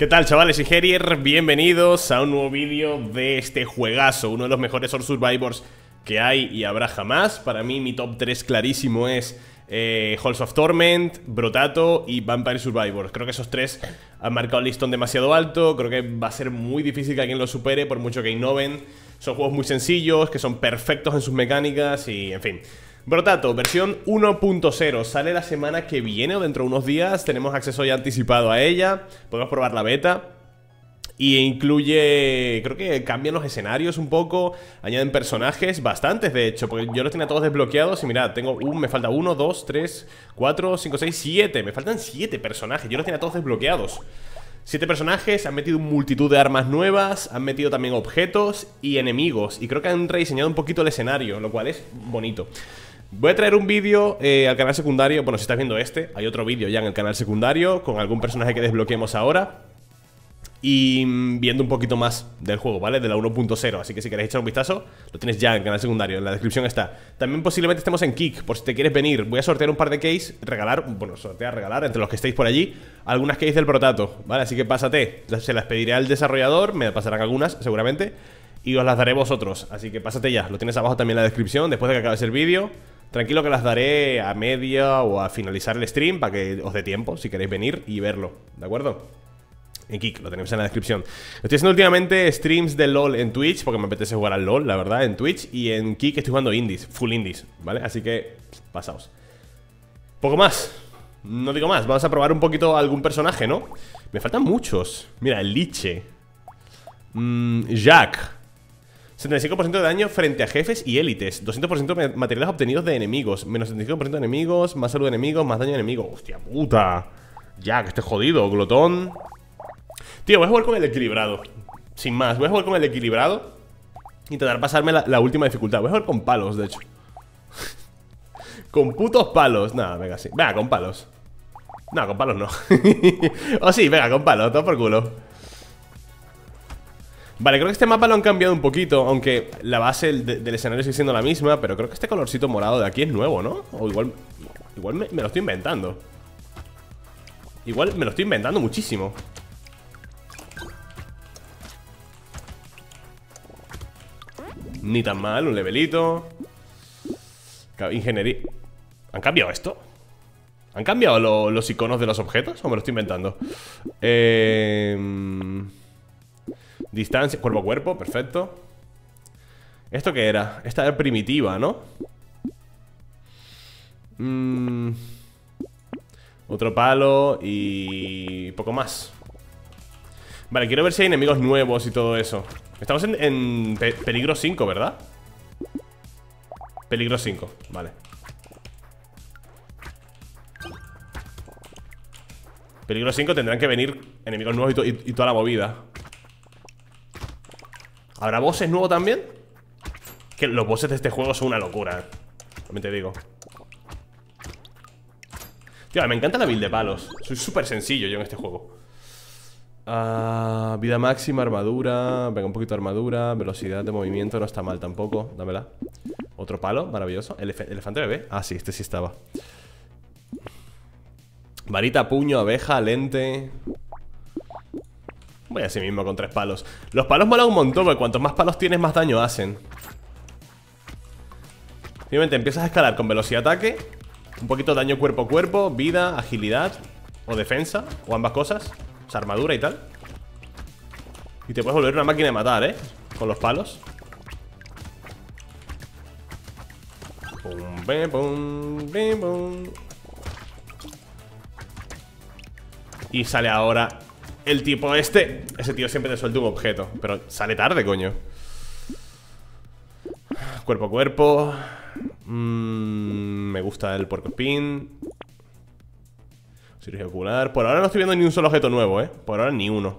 ¿Qué tal chavales y Herier? Bienvenidos a un nuevo vídeo de este juegazo Uno de los mejores Sword Survivors que hay y habrá jamás. Para mí mi top 3 clarísimo es eh, Halls of Torment, Brotato y Vampire Survivors. Creo que esos tres han marcado el listón demasiado alto. Creo que va a ser muy difícil que alguien lo supere por mucho que innoven. Son juegos muy sencillos, que son perfectos en sus mecánicas y en fin Brotato, versión 1.0 Sale la semana que viene o dentro de unos días Tenemos acceso ya anticipado a ella. Podemos probar la beta. Y incluye, creo que cambian los escenarios un poco Añaden personajes, bastantes de hecho Porque yo los tenía todos desbloqueados y mirad, tengo un, me falta uno, dos, tres, cuatro, cinco, seis, siete. Me faltan siete personajes, yo los tenía todos desbloqueados. Siete personajes, han metido multitud de armas nuevas Han metido también objetos y enemigos Y creo que han rediseñado un poquito el escenario Lo cual es bonito Voy a traer un vídeo eh, al canal secundario. Bueno, si estás viendo este, hay otro vídeo ya en el canal secundario Con algún personaje que desbloqueemos ahora. Y mm, viendo un poquito más del juego, ¿vale? De la 1.0, así que si queréis echar un vistazo Lo tienes ya en el canal secundario, en la descripción está. También posiblemente estemos en Kick, por si te quieres venir. Voy a sortear un par de keys, regalar, bueno, sortear, regalar Entre los que estéis por allí, algunas keys del Protato, ¿vale? Así que pásate, se las pediré al desarrollador Me pasarán algunas, seguramente Y os las daré vosotros, así que pásate ya. Lo tienes abajo también en la descripción, después de que acabes el vídeo Tranquilo que las daré a media o a finalizar el stream Para que os dé tiempo, si queréis venir y verlo, ¿de acuerdo? En Kik, lo tenemos en la descripción Estoy haciendo últimamente streams de LOL en Twitch Porque me apetece jugar al LOL, la verdad, en Twitch Y en Kik estoy jugando indies, full indies, ¿vale? Así que, pasaos Poco más No digo más, vamos a probar un poquito algún personaje, ¿no? Me faltan muchos Mira, el Liche mm, Jack 75% de daño frente a jefes y élites. 200% de materiales obtenidos de enemigos. Menos 75% de enemigos, más salud de enemigos, más daño de enemigos. Hostia puta. Jack, este jodido, glotón. Tío, voy a jugar con el equilibrado. Sin más, voy a jugar con el equilibrado. Intentar pasarme la, última dificultad. Voy a jugar con palos, de hecho. Con putos palos. Nada, venga, sí, venga, con palos. No, con palos no. O oh, sí, venga, con palos, todo por culo Vale, creo que este mapa lo han cambiado un poquito Aunque la base del, escenario sigue siendo la misma Pero creo que este colorcito morado de aquí es nuevo, ¿no? O igual, igual me lo estoy inventando Igual me lo estoy inventando muchísimo Ni tan mal, un levelito Ingeniería ¿Han cambiado esto? ¿Han cambiado los iconos de los objetos? ¿O me lo estoy inventando? Eh, distancia, cuerpo a cuerpo, perfecto ¿Esto qué era? Esta era primitiva, ¿no? Mm, otro palo y poco más Vale, quiero ver si hay enemigos nuevos y todo eso Estamos en, peligro 5, ¿verdad? Peligro 5, vale Peligro 5 tendrán que venir enemigos nuevos y, toda la movida ¿Habrá bosses nuevos también? Que los bosses de este juego son una locura También te digo. Tío, me encanta la build de palos. Soy súper sencillo yo en este juego. Ah, vida máxima, armadura. Venga, un poquito de armadura. Velocidad de movimiento no está mal tampoco. Dámela. Otro palo, maravilloso. ¿Elefante bebé? Ah, sí, este sí estaba. Varita, puño, abeja, lente Voy así mismo con tres palos. Los palos molan un montón Porque cuantos más palos tienes, más daño hacen. Obviamente empiezas a escalar con velocidad ataque Un poquito de daño cuerpo a cuerpo Vida, agilidad O defensa O ambas cosas armadura y tal. Y te puedes volver una máquina de matar, ¿eh? Con los palos. Y sale ahora el tipo este Ese tío siempre te suelta un objeto Pero sale tarde, coño Cuerpo a cuerpo mm, Me gusta el porco spin Cirugía ocular. Por ahora no estoy viendo ni un solo objeto nuevo, ¿eh? Por ahora ni uno.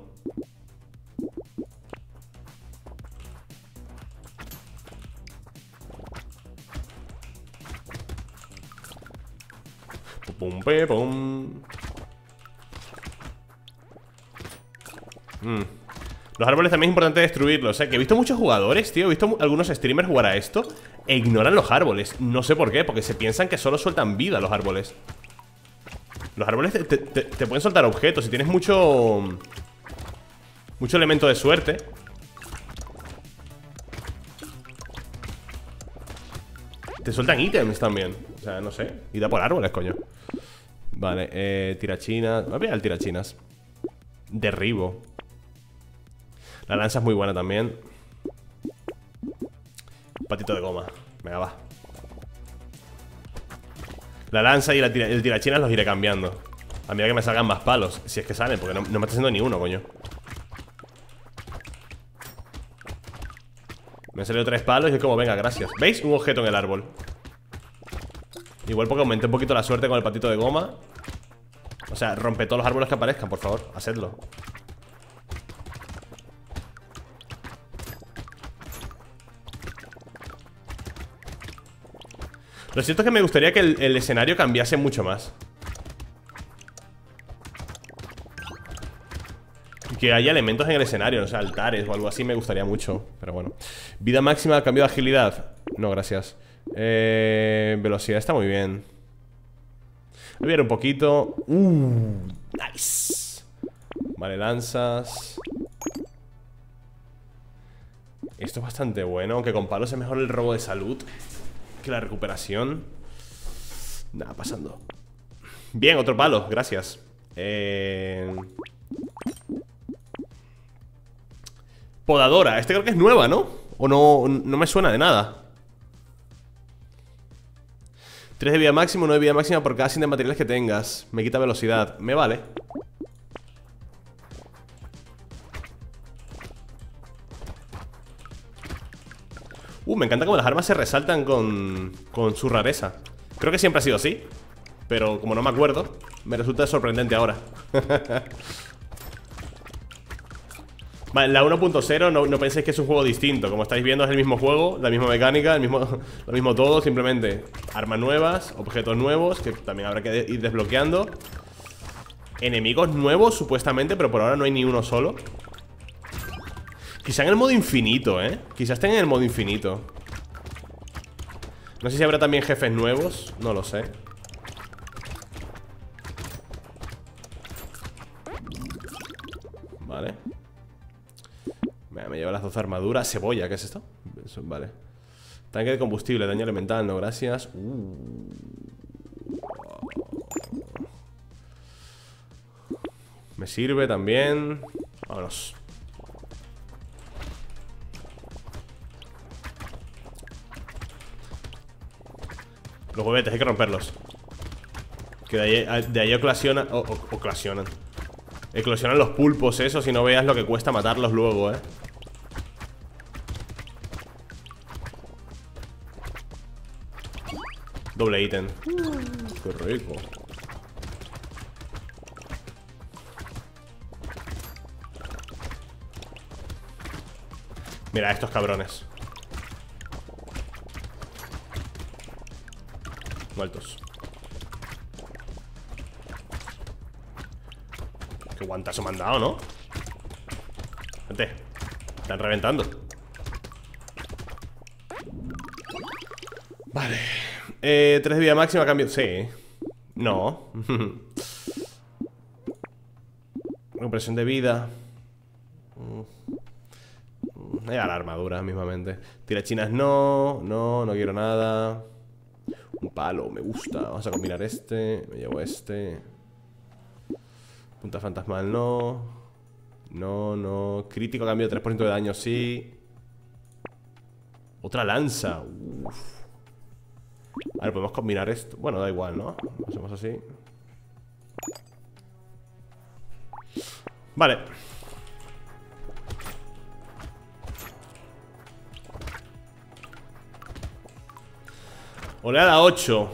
Pum, pum, mm. Los árboles también es importante destruirlos, ¿eh? Que he visto muchos jugadores, tío He visto algunos streamers jugar a esto E ignoran los árboles. No sé por qué, porque se piensan que solo sueltan vida los árboles. Los árboles te, pueden soltar objetos Si tienes mucho... Mucho elemento de suerte. Te sueltan ítems también O sea, no sé. Y da por árboles, coño. Vale, eh, tirachinas Voy a pillar tirachinas. Derribo La lanza es muy buena también. Patito de goma. Venga, va. La lanza y el tirachinas los iré cambiando. A medida que me salgan más palos Si es que salen, porque no, no me está haciendo ni uno, coño. Me han salido tres palos y es como, venga, gracias. ¿Veis? Un objeto en el árbol. Igual porque aumenté un poquito la suerte con el patito de goma. O sea, rompe todos los árboles que aparezcan, por favor Hacedlo Lo cierto es que me gustaría que el escenario cambiase mucho más que haya elementos en el escenario, o sea, altares o algo así me gustaría mucho. Pero bueno. Vida máxima, cambio de agilidad. No, gracias. Eh, velocidad está muy bien. Voy a ver un poquito. Uh, nice. Vale, lanzas. Esto es bastante bueno, aunque con palos es mejor el robo de salud que la recuperación. Nada, pasando. Bien, otro palo, gracias. Eh... Podadora, este creo que es nueva, ¿no? O no, no me suena de nada 3 de vida máxima, 9 de vida máxima por cada 100 de materiales que tengas Me quita velocidad, me vale Uh, me encanta cómo las armas se resaltan con, con su rareza. Creo que siempre ha sido así Pero como no me acuerdo Me resulta sorprendente ahora. Vale, la 1.0 no, no, penséis que es un juego distinto. Como estáis viendo es el mismo juego, la misma mecánica, el mismo, lo mismo todo Simplemente armas nuevas, objetos nuevos Que también habrá que ir desbloqueando. Enemigos nuevos supuestamente, pero por ahora no hay ni uno solo Quizá en el modo infinito, ¿eh? Quizás estén en el modo infinito No sé si habrá también jefes nuevos No lo sé Vale me lleva las dos armaduras. Cebolla, ¿qué es esto? vale. Tanque de combustible, daño elemental, no, gracias. Uh. Me sirve también. Vámonos. Los huevetes, hay que romperlos. Que de ahí, de ahí oclasionan. oclasionan. Eclosionan los pulpos esos y no veas lo que cuesta matarlos luego, eh. Doble ítem. Qué rico. Mira, estos cabrones. Muertos. Qué guantazo me han dado, ¿no? Gente, están reventando. Vale. Eh, tres de vida máxima cambio. Sí. No. Compresión de vida. Mm. la armadura mismamente. Tirachinas no. No, no quiero nada. Un palo, me gusta. Vamos a combinar este. Me llevo este. Punta fantasmal no. No, no. Crítico cambio de 3% de daño, sí. Otra lanza. Uf. A ver, podemos combinar esto Bueno, da igual, ¿no? hacemos así Vale Oleada 8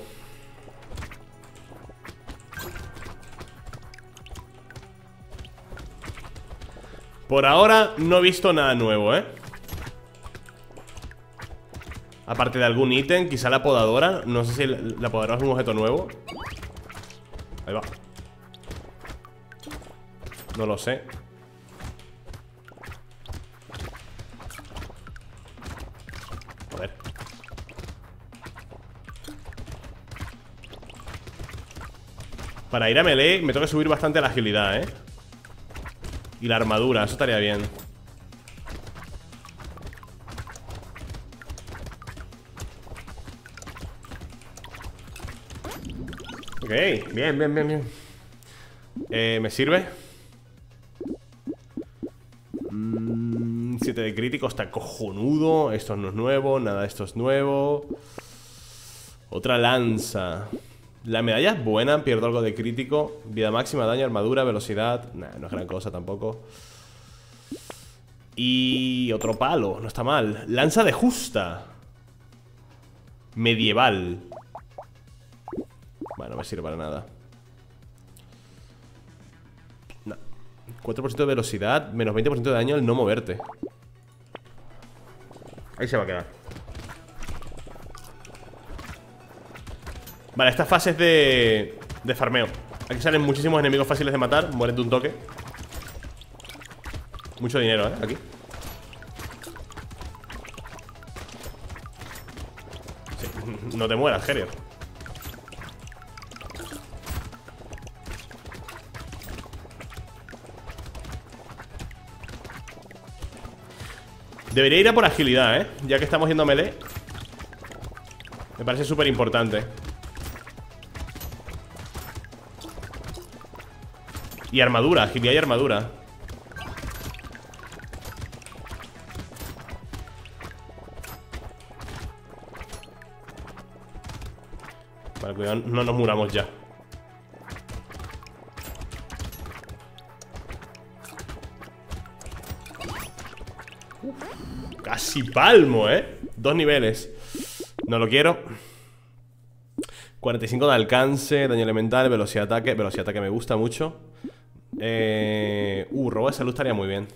Por ahora no he visto nada nuevo, ¿eh? Aparte de algún ítem, quizá la podadora. No sé si la podadora es un objeto nuevo. Ahí va. No lo sé Para ir a melee me tengo que subir bastante la agilidad, ¿eh? Y la armadura, eso estaría bien. Ok, bien, bien, bien, bien. Eh, ¿Me sirve? 7 mm, de crítico, está cojonudo. Esto no es nuevo, nada de esto es nuevo. Otra lanza La medalla es buena, pierdo algo de crítico. Vida máxima, daño, armadura, velocidad. Nah, no es gran cosa tampoco. Y otro palo, no está mal. Lanza de justa. Medieval. Bueno, no me sirve para nada. 4% de velocidad, menos 20% de daño al no moverte. Ahí se va a quedar. Vale, esta fase es de, de farmeo. Aquí salen muchísimos enemigos fáciles de matar. Mueren de un toque. Mucho dinero, ¿eh? Aquí. no te mueras, Gerier. Debería ir a por agilidad, ¿eh? Ya que estamos yendo a melee Me parece súper importante Y armadura, agilidad y armadura. Vale, cuidado, no nos muramos ya. Casi palmo, ¿eh? Dos niveles. No lo quiero. 45 de alcance, daño elemental, velocidad de ataque. Velocidad de ataque me gusta mucho eh... Uh, robo de salud estaría muy bien.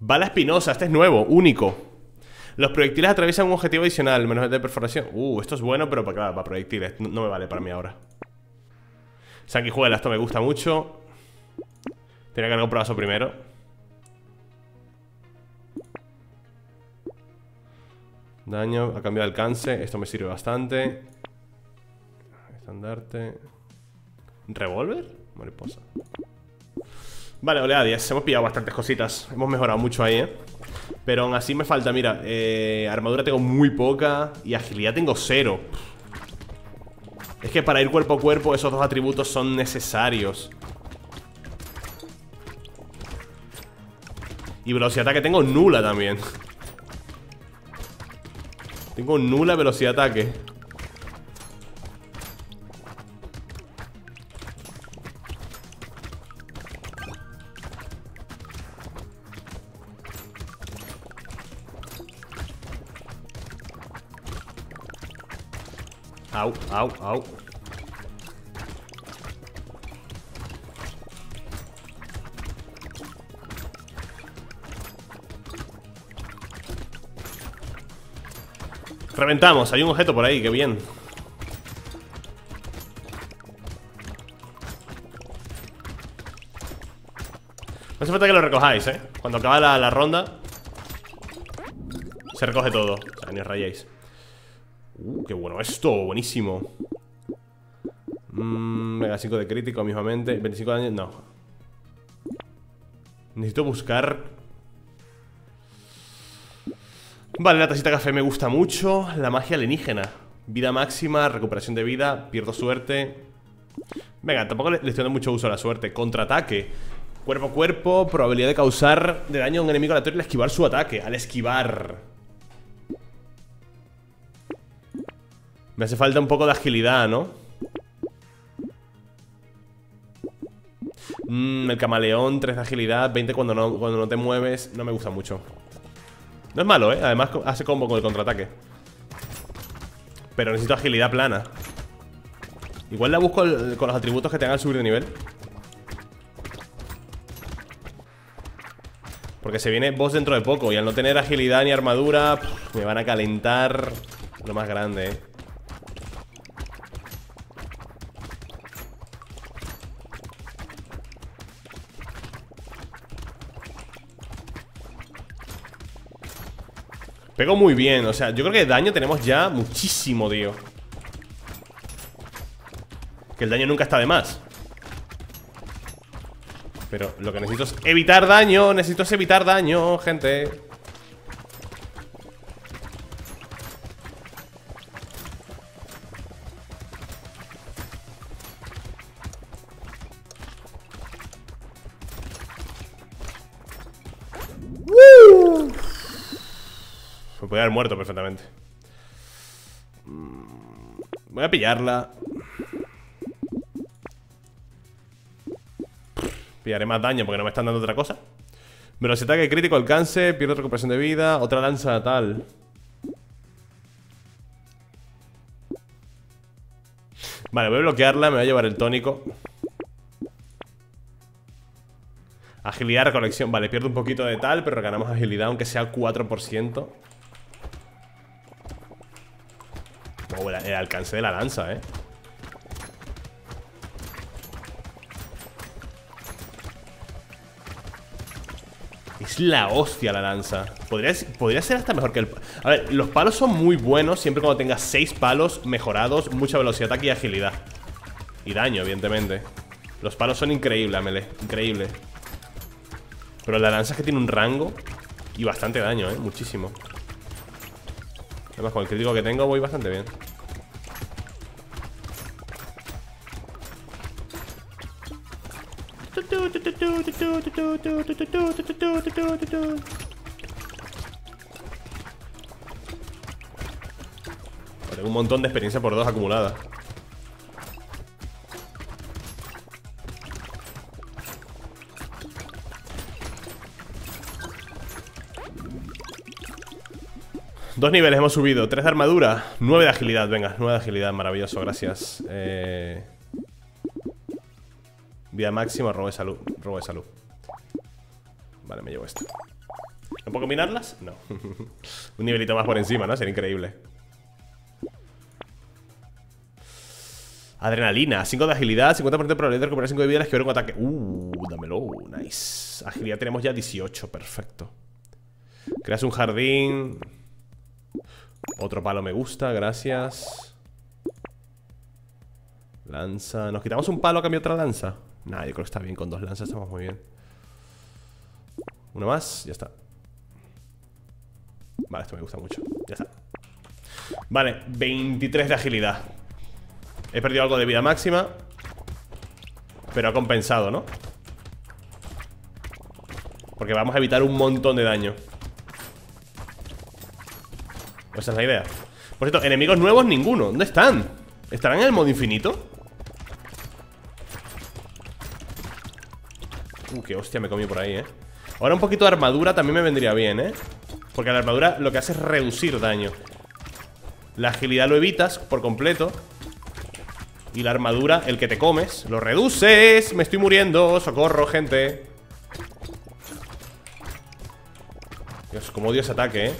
Bala espinosa, este es nuevo, único. Los proyectiles atraviesan un objetivo adicional Menos de perforación. Uh, esto es bueno, pero para, para proyectiles no, me vale para mí ahora. Sanguijuela, esto me gusta mucho. Tenía que haber comprado eso primero. Daño, ha cambiado alcance Esto me sirve bastante. Estandarte. ¿Revólver? Mariposa. Vale, oleada 10 Hemos pillado bastantes cositas. Hemos mejorado mucho ahí, ¿eh? Pero aún así me falta, mira eh, Armadura tengo muy poca Y agilidad tengo cero. Es que para ir cuerpo a cuerpo Esos dos atributos son necesarios. Y velocidad de ataque tengo nula también. Tengo nula velocidad de ataque Au, au, au. Reventamos, hay un objeto por ahí, qué bien. No hace falta que lo recojáis, eh Cuando acaba la, ronda Se recoge todo. O sea, ni os rayéis Uh, qué bueno esto, buenísimo. Mmm, Mega 5 de crítico mismamente. 25 de daño, no. Necesito buscar. Vale, la tacita de café me gusta mucho. La magia alienígena. Vida máxima, recuperación de vida, pierdo suerte. Venga, tampoco le, estoy dando mucho uso a la suerte. Contraataque. Cuerpo a cuerpo, probabilidad de causar de daño a un enemigo aleatorio al esquivar su ataque. Al esquivar Me hace falta un poco de agilidad, ¿no? Mmm, el camaleón, 3 de agilidad 20 cuando no, cuando no te mueves No me gusta mucho. No es malo, ¿eh? Además hace combo con el contraataque. Pero necesito agilidad plana. Igual la busco con los atributos que te hagan subir de nivel. Porque se viene boss dentro de poco Y al no tener agilidad ni armadura Me van a calentar Lo más grande, eh Pego muy bien, o sea, yo creo que daño tenemos ya muchísimo, tío Que el daño nunca está de más. Pero lo que necesito es evitar daño Necesito es evitar daño, gente Me podría haber muerto perfectamente. Voy a pillarla. Pillaré más daño porque no me están dando otra cosa. Pero si ataque crítico, alcance Pierdo recuperación de vida Otra lanza tal Vale, voy a bloquearla Me voy a llevar el tónico. Agilidad, recolección. Vale, pierdo un poquito de tal Pero ganamos agilidad aunque sea 4% el alcance de la lanza, eh. Es la hostia la lanza. Podría, podría, ser hasta mejor que el... A ver, los palos son muy buenos Siempre cuando tengas 6 palos mejorados Mucha velocidad, ataque y agilidad. Y daño, evidentemente. Los palos son increíbles, Amele Increíble. Pero la lanza es que tiene un rango Y bastante daño, eh, muchísimo. Además con el crítico que tengo voy bastante bien Tengo un montón de experiencia por dos acumulada Dos niveles hemos subido, tres de armadura Nueve de agilidad, venga, nueve de agilidad Maravilloso, gracias. Eh... Vida máxima, robo de salud Robo de salud Vale, me llevo esto ¿No puedo combinarlas? No. Un nivelito más por encima, ¿no? Sería increíble. Adrenalina 5 de agilidad 50% de probabilidad de recuperar 5 de vida que un ataque. Uh, dámelo. Nice. Agilidad tenemos ya 18 Perfecto. Creas un jardín. Otro palo me gusta Gracias. Lanza. ¿Nos quitamos un palo a cambio de otra lanza? Nah, yo creo que está bien Con dos lanzas estamos muy bien Uno más, ya está. Vale, esto me gusta mucho. Ya está. Vale, 23 de agilidad. He perdido algo de vida máxima Pero ha compensado, ¿no? Porque vamos a evitar un montón de daño. Esa es la idea. Por cierto, enemigos nuevos ninguno. ¿Dónde están? ¿Estarán en el modo infinito? Uh, qué hostia me comí por ahí, eh Ahora un poquito de armadura también me vendría bien, eh Porque la armadura lo que hace es reducir daño. La agilidad lo evitas por completo. Y la armadura, el que te comes Lo reduces. Me estoy muriendo. Socorro, gente. Dios, como odio ese ataque, eh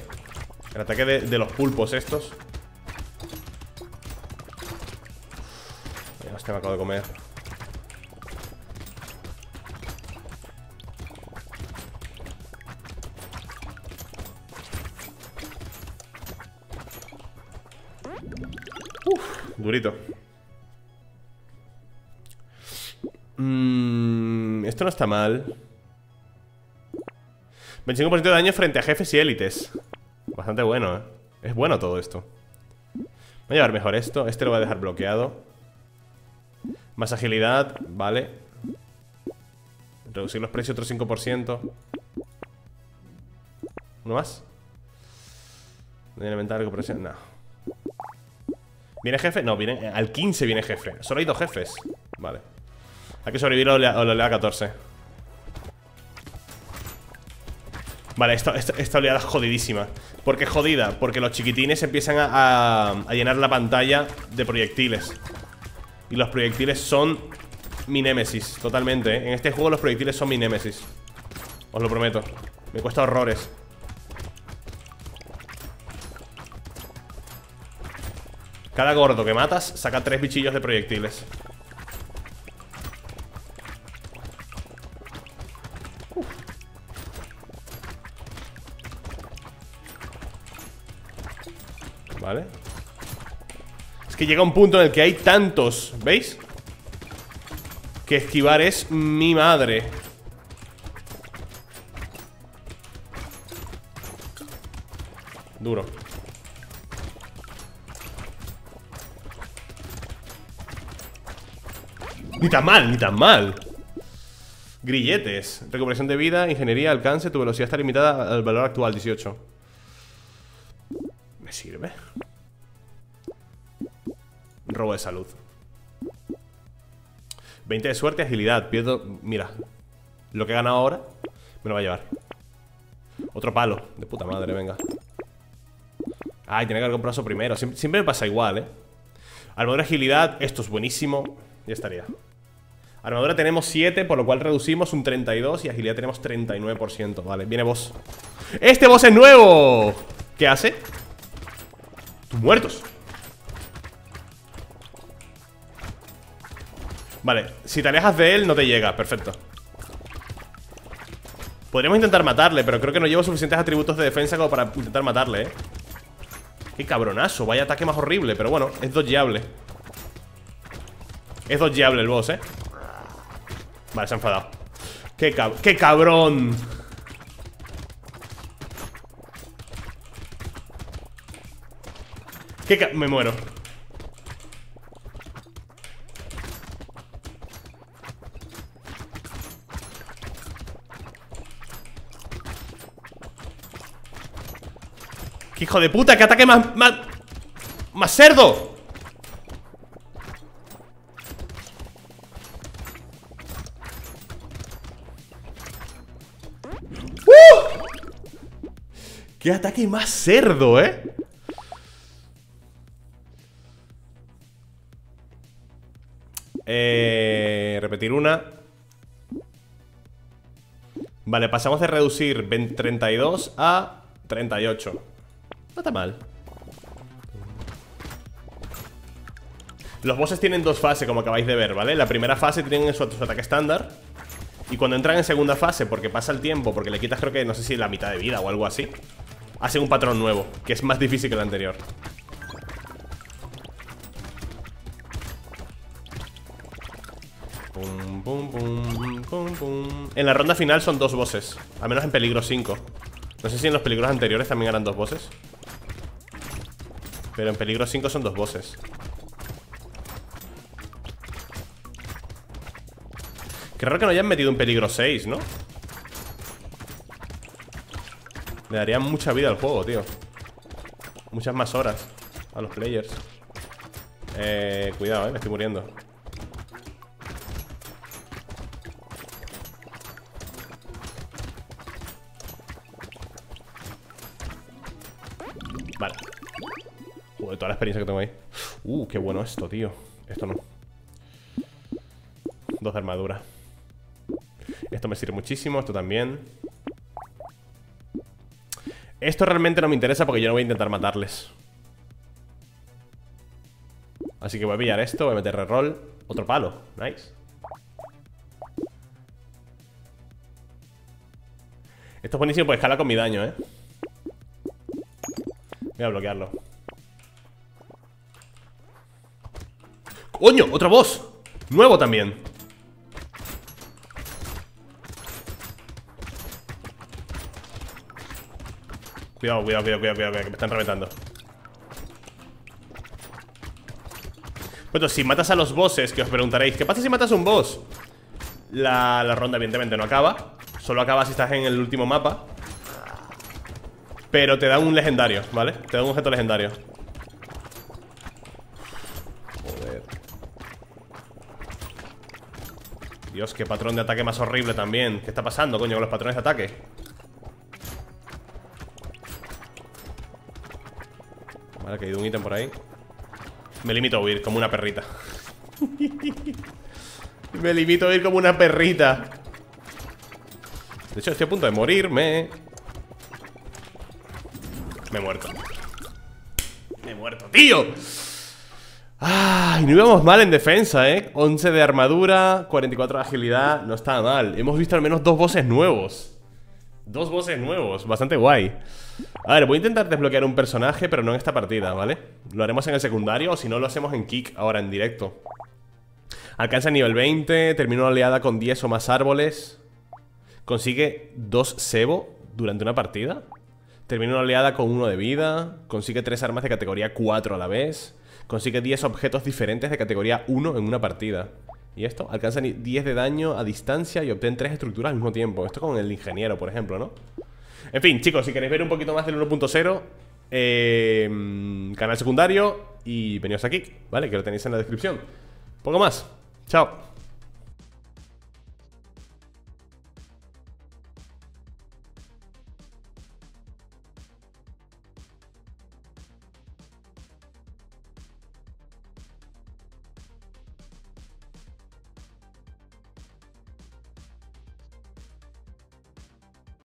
El ataque de, los pulpos estos. Hostia, me acabo de comer Durito. Mm, Esto no está mal. 25% de daño frente a jefes y élites. Bastante bueno, ¿eh? Es bueno todo esto. Voy a llevar mejor esto. Este lo voy a dejar bloqueado. Más agilidad, vale. Reducir los precios otro 5% ¿Uno más? Elemental recuperación, no ¿Viene jefe? No, viene al 15 viene jefe. Solo hay dos jefes. Vale. Hay que sobrevivir a la oleada 14 Vale, esta, esta, oleada es jodidísima. ¿Por qué jodida? Porque los chiquitines empiezan a, llenar la pantalla de proyectiles. Y los proyectiles son mi némesis, totalmente ¿eh? En este juego los proyectiles son mi némesis. Os lo prometo. Me cuesta horrores Cada gordo que matas saca tres bichillos de proyectiles. Vale. Es que llega un punto en el que hay tantos ¿Veis? Que esquivar es mi madre Ni tan mal, ni tan mal. Grilletes. Recuperación de vida, ingeniería, alcance. Tu velocidad está limitada al valor actual, 18 Me sirve Robo de salud. 20 de suerte, agilidad. Pierdo, mira Lo que he ganado ahora Me lo va a llevar. Otro palo, de puta madre, venga. Ay, tiene que haber comprado eso primero. Siempre, me pasa igual, eh Armadura agilidad, esto es buenísimo. Ya estaría Armadura tenemos 7, por lo cual reducimos un 32 Y agilidad tenemos 39%, vale, viene boss ¡Este boss es nuevo! ¿Qué hace? Tus muertos Vale, si te alejas de él no te llega, perfecto Podríamos intentar matarle, pero creo que no llevo suficientes atributos de defensa como para intentar matarle, ¿eh? Qué cabronazo, vaya ataque más horrible Pero bueno, es dodgeable Es dodgeable el boss, ¿eh? Vale, se ha enfadado ¡Qué, qué cabrón! ¿Qué Me muero ¡Qué hijo de puta! ¡Qué ataque más cerdo! ¡Qué ataque más cerdo, eh! Eh... Repetir una Vale, pasamos de reducir 32 a 38 no está mal Los bosses tienen dos fases, como acabáis de ver, ¿vale? La primera fase tienen su, su ataque estándar Y cuando entran en segunda fase, porque pasa el tiempo Porque le quitas creo que, no sé si la mitad de vida o algo así Hacen un patrón nuevo Que es más difícil que el anterior. En la ronda final son dos bosses Al menos en peligro 5 No sé si en los peligros anteriores también eran dos bosses. Pero en peligro 5 son dos bosses. Qué raro que no hayan metido en peligro 6, ¿no? Le daría mucha vida al juego, tío. Muchas más horas A los players. Eh, cuidado, eh, me estoy muriendo. Toda la experiencia que tengo ahí. Uh, qué bueno esto, tío. Esto no. Dos de armadura Esto me sirve muchísimo, esto también Esto realmente no me interesa porque yo no voy a intentar matarles. Así que voy a pillar esto, voy a meter reroll. Otro palo, nice. Esto es buenísimo porque escala con mi daño, eh. Voy a bloquearlo. ¡Coño! ¡Otro boss! Nuevo también Cuidado, cuidado, cuidado, cuidado, cuidado, que me están reventando Bueno, si matas a los bosses, que os preguntaréis ¿Qué pasa si matas a un boss? La, la ronda evidentemente no acaba Solo acaba si estás en el último mapa Pero te da un legendario, ¿vale? Te da un objeto legendario Dios, qué patrón de ataque más horrible también ¿Qué está pasando, coño, con los patrones de ataque? Vale, ha caído un ítem por ahí Me limito a huir como una perrita. Me limito a huir como una perrita. De hecho, estoy a punto de morirme. Me he muerto. Me he muerto, tío. Ay, no íbamos mal en defensa, ¿eh? 11 de armadura, 44 de agilidad, no está mal. Hemos visto al menos dos bosses nuevos Dos bosses nuevos, bastante guay. A ver, voy a intentar desbloquear un personaje, pero no en esta partida, ¿vale? Lo haremos en el secundario o si no lo hacemos en Kick ahora en directo. Alcanza nivel 20, termina una oleada con 10 o más árboles. Consigue 2 sebo durante una partida. Termina una oleada con 1 de vida. Consigue 3 armas de categoría 4 a la vez. Consigue 10 objetos diferentes de categoría 1 en una partida. ¿Y esto? Alcanzan 10 de daño a distancia y obtienen 3 estructuras al mismo tiempo Esto con el ingeniero, por ejemplo, ¿no? En fin, chicos, si queréis ver un poquito más del 1.0 eh, Canal secundario Y veníos aquí, ¿vale? Que lo tenéis en la descripción Poco más, chao